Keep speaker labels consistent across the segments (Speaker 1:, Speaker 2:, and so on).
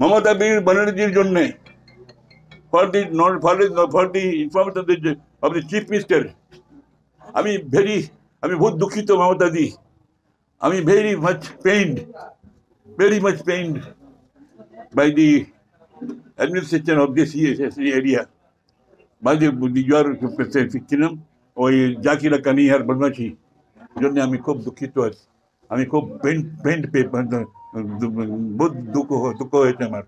Speaker 1: মমতা বীর ব্যানার্জির জন্যে for the not for for the information of the chief minister আমি ভেরি আমি বহুত দুঃখিত মমতা দি আমি very much pained very much pained by the administration of this area by the your কিনাম ওই জাকিরা কানিহার বদমাশি জন্য আমি খুব দুঃখিত আছি আমি খুব পেন্ট পেন্ট পে বহুত দুঃখ দুঃখ হয়েছে আমার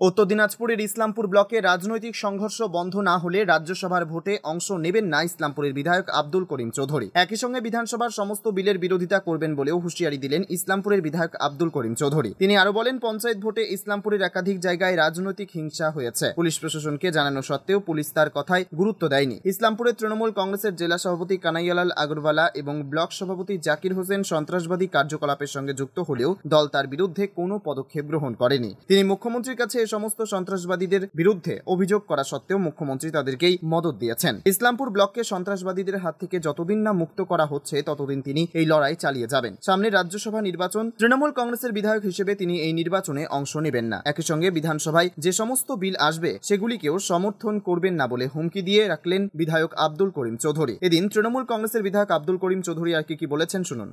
Speaker 2: উত্তর দিনাজপুরের ইসলামপুর ব্লকে রাজনৈতিক সংঘর্ষ বন্ধ না হলে রাজ্যসভার ভোটে অংশ নেবেন না ইসলামপুরের বিধায়ক আব্দুল করিম চৌধুরী। একই সঙ্গে বিধানসভার সমস্ত বিলের বিরোধিতা করবেন বলেও হুঁশিয়ারি দিলেন ইসলামপুরের বিধায়ক আব্দুল করিম চৌধুরী। তিনি আরও বলেন, পঞ্চায়েত ভোটে ইসলামপুরের একাধিক জায়গায় রাজনৈতিক হিংসা হয়েছে। পুলিশ প্রশাসনকে জানানো সত্ত্বেও পুলিশ তার কথায় গুরুত্ব দেয়নি। ইসলামপুরের তৃণমূল কংগ্রেসের জেলা সভাপতি কানাইয়ালাল আগরওয়ালা এবং ব্লক সভাপতি জাকির হোসেন সন্ত্রাসবাদী কার্যকলাপের সঙ্গে যুক্ত হলেও দল তার বিরুদ্ধে কোনো পদক্ষেপ গ্রহণ করেনি। তিনি মুখ্যমন্ত্রীর কাছে সমস্ত সন্ত্রাসবাদীদের বিরুদ্ধে অভিযোগ করা সত্ত্বেও মুখ্যমন্ত্রী তাদেরকেই মদত দিয়েছেন। ইসলামপুর ব্লককে সন্ত্রাসবাদীদের হাত থেকে যতদিন না মুক্ত করা হচ্ছে, ততদিন তিনি এই লড়াই চালিয়ে যাবেন। সামনে রাজ্যসভা নির্বাচন, তৃণমূল কংগ্রেসের বিধায়ক হিসেবে তিনি এই নির্বাচনে অংশ নেবেন না। একই সঙ্গে বিধানসভায় যে সমস্ত বিল আসবে, সেগুলিকেও সমর্থন করবেন না বলে হুমকি দিয়ে রাখলেন বিধায়ক আব্দুল করিম চৌধুরী। এদিন তৃণমূল কংগ্রেসের বিধায়ক আব্দুল করিম চৌধুরী আর কি কি বলেছেন শুনুন।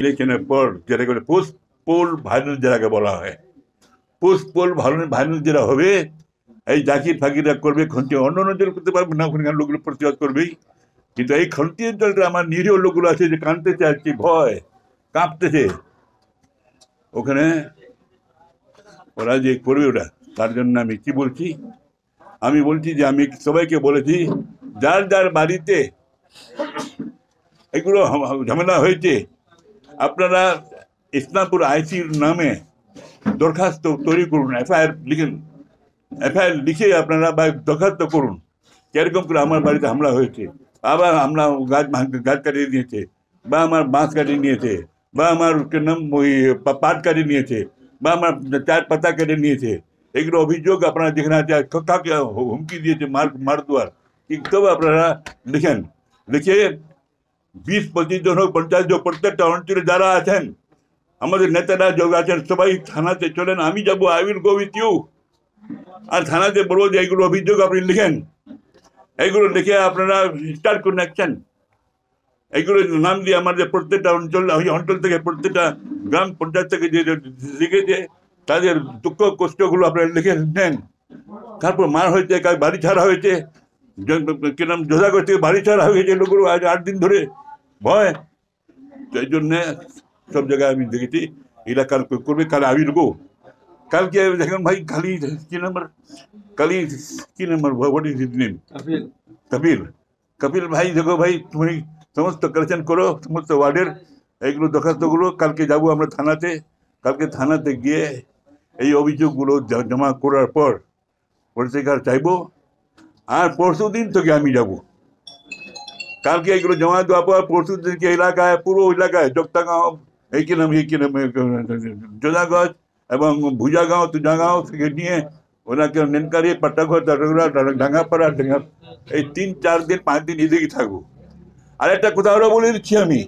Speaker 1: ইলেকশনের পর যেটাকে পোস্ট পোল ভাইরাল যেটাকে বলা হয় পোস্ট পোল ভাইরাল ভাইরাল যেটা হবে, এই জাকির ফাকিরা করবে খন্তি অন্য অন্য অঞ্চল করতে পারবে না, ওখানকার লোকগুলো প্রতিবাদ করবেই কিন্তু এই খন্তি অঞ্চলটা আমার নিরীহ লোকগুলো আছে যে কাঁদতে চাচ্ছি ভয়, কাঁপতেছে। ওখানে ওরা যে করবে ওটা, তার জন্য আমি কি বলছি? আমি বলছি যে আমি সবাইকে বলেছি, যার যার বাড়িতে এগুলো ঝামেলা হয়েছে, আপনারা ইসলামপুর আইসির নামে দরখাস্ত তৈরি করুন, এফআইআর লিখেন এফআইআর লিখে আপনারা বা দরখাস্ত করুন। কীরকম করে আমার বাড়িতে হামলা হয়েছে, আবার হামলা গাছ ভাঙতে গাছ কাটিয়ে নিয়েছে, বা আমার বাঁশ কাটিয়ে নিয়েছে, বা আমার কি নাম ওই পা- পাট কাটিয়ে নিয়েছে, বা আমার চার পাতা কেটে নিয়েছে, এগুলো অভিযোগ আপনারা যেখানে আছে আর কা- কাকে হুমকি দিয়েছে, মার মার দেওয়ার তবে আপনারা লিখেন। লিখে বিশ, পঁচিশ জন হোক, পঞ্চাশ জন প্রত্যেকটা অঞ্চলে যারা আছেন আমাদের নেতারা যোগ আছেন, সবাই থানাতে চলেন, আমি যাব, I will go with you. আর থানাতে বলব যে এইগুলো অভিযোগ আপনি লিখেন। এইগুলো লিখে আপনারা স্টার্ট করুন অ্যাকশন। এইগুলো নাম দিয়ে আমাদের প্রত্যেকটা অঞ্চল অঞ্চল থেকে প্রত্যেকটা গ্রাম পঞ্চায়েত থেকে যে লিখেছে, তাদের দুঃখ কষ্টগুলো আপনারা লিখে নেন। তারপর মার হয়েছে, কার বাড়ি ছাড়া হয়েছে কি নাম যোধাগর থেকে বাড়ি ছাড়া হয়েছে লোকগুলো, আজ আট দিন ধরে ভয়। তো এই জন্যে সব জায়গায় আমি দেখেছি এরা কাল করবে কাল আমি গো কালকে দেখেন ভাই খালি কি নাম্বার কালি কি number what is is name Kapil Kapil ভাই দেখো ভাই তুমি সমস্ত কালেকশন করো সমস্ত ওয়ার্ডের এইগুলো দরখাস্তগুলো কালকে যাব আমরা থানাতে কালকে থানাতে গিয়ে এই অভিযোগগুলো জ- জমা করার পর পরিষ্কার চাইব আর পরশু দিন থেকে আমি যাব কালকে এগুলো জমা দেওয়ার পর পরশু দিনকে এলাকায় পুরো এলাকায় জগতাগাঁও এই কি নাম এই কি নাম যোধাগঞ্জ এবং ভুজাগাঁও তুজাগাঁও থেকে নিয়ে ওনাকে নেনকারি পাট্টাঘর তাটগড়া ডাঙ্গাপাড়া ডাঙ্গা এই তিন চার দিন পাঁচ দিন এদিকে থাকবো আর একটা কথা আরও বলে দিচ্ছি আমি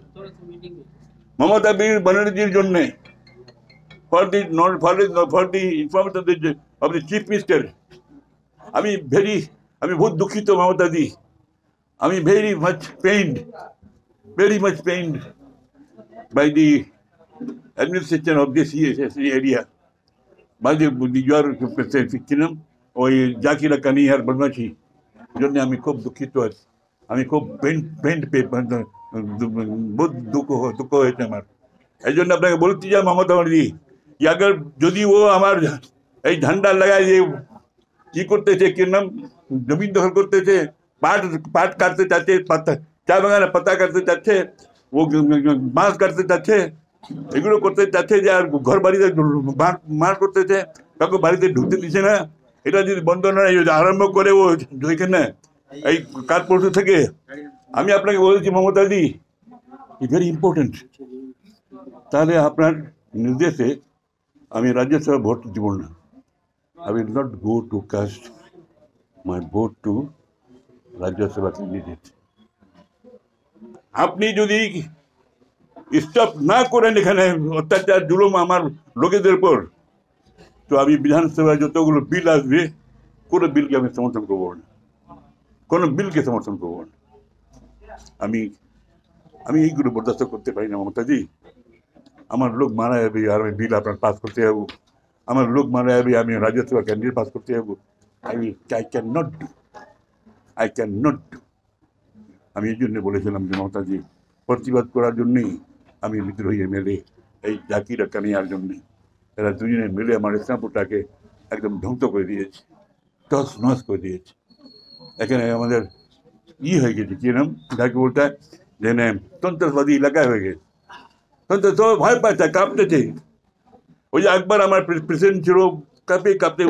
Speaker 1: মমতা বীর ব্যানার্জির জন্যে for the not for for the information of the chief minister আমি ভেরি আমি বহুত দুঃখিত মমতা দি আমি very much pained very much pained by the administration of this area by the your কিনাম ওই জাকিরা কানিহার বদমাশি জন্য আমি খুব দুঃখিত আছি আমি খুব পেন্ট পেন্ট পে বহুত দুঃখ দুঃখ হয়েছে আমার এই জন্য আপনাকে বলতে চাই মমতা ব্যানার্জি যে আগর যদি ও আমার এই ঝান্ডা লাগায় যে কি করতেছে কি নাম জমিন দখল করতেছে পাট পাট কাটতে চাচ্ছে পাতা চা বাগানে পাতা কাটতে চাচ্ছে ও বাঁশ কাটতে চাচ্ছে এগুলো করতে চাচ্ছে যে আর ঘর বাড়িতে মার- করতেছে কাউকে বাড়িতে ঢুকতে দিচ্ছে না। এটা যদি বন্ধ না আরম্ভ করে ও ওইখানে এই কাল পরশু থেকে? আমি আপনাকে বলেছি মমতাদি ভেরি ইম্পর্টেন্ট তাহলে আপনার নির্দেশে আমি রাজ্যসভা ভোট দিব না। I will not go to cast my vote to Rajya Sabha candidate আপনি যদি স্টপ না করেন এখানে অত্যাচার, জুলুম আমার লোকেদের উপর। তো আমি বিধানসভায় যতগুলো বিল আসবে, কোনো বিলকে আমি সমর্থন করব না। কোনো বিলকে সমর্থন করব না। আমি আমি এইগুলো বরদাস্ত করতে পারি না, মমতাজি। আমার লোক মারা যাবে, আর আমি বিল আপনার পাস করতে যাব। আমার লোক মারা যাবে, আমি রাজ্যসভা ক্যান্ডিডেট পাস করতে যাব। I I can not do I can not do আমি এই জন্য বলেছিলাম যে মমতাজি, প্রতিবাদ করার জন্যেই আমি বিদ্রোহী এমএলএ এই জাকিরা কানিয়ার জন্যে এরা দুজনে মিলে আমার ইসলামপুরটাকে একদম ধ্বংস করে দিয়েছে টস নস করে দিয়েছে। এখানে আমাদের ই হয়ে গেছে কি নাম? যাকে বলতে হয় যে না, সন্ত্রাসবাদী এলাকায় হয়ে গেছে। সন্ত্রাস সবাই ভয় পাচ্ছে কাঁপতেছে। ওই যে একবার আমার প্রেসিডেন্ট ছিল কাঁপে কাঁপতে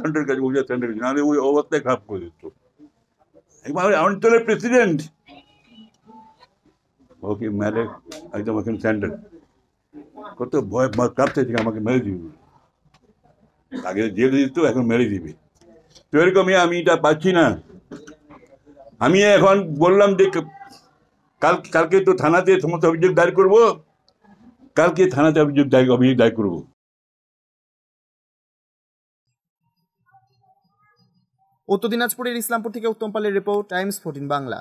Speaker 1: সেন্টার কাছে বলছে সেন্টার কাছে। নাহলে ওই অবস্থায় খারাপ করে দিত। একবার অঞ্চলের প্রেসিডেন্ট ওকে মেরে একদম ওখানে স্যান্ডেল। কত ভয় কাঁপতে থেকে আমাকে মেরে দিবে। আগে জেলে দিত এখন মেরে দিবে। তো এরকমই আমি এটা পাচ্ছি না। আমি এখন বললাম যে, কাল, কালকে তো থানাতে সমস্ত অভিযোগ দায়ের করব। কালকে থানাতে অভিযোগ দায়ের অভিযোগ দায়ের করব।
Speaker 2: উত্তর দিনাজপুরের ইসলামপুর থেকে উত্তম পালের রিপোর্ট, টাইমস, ফোর্টিন বাংলা।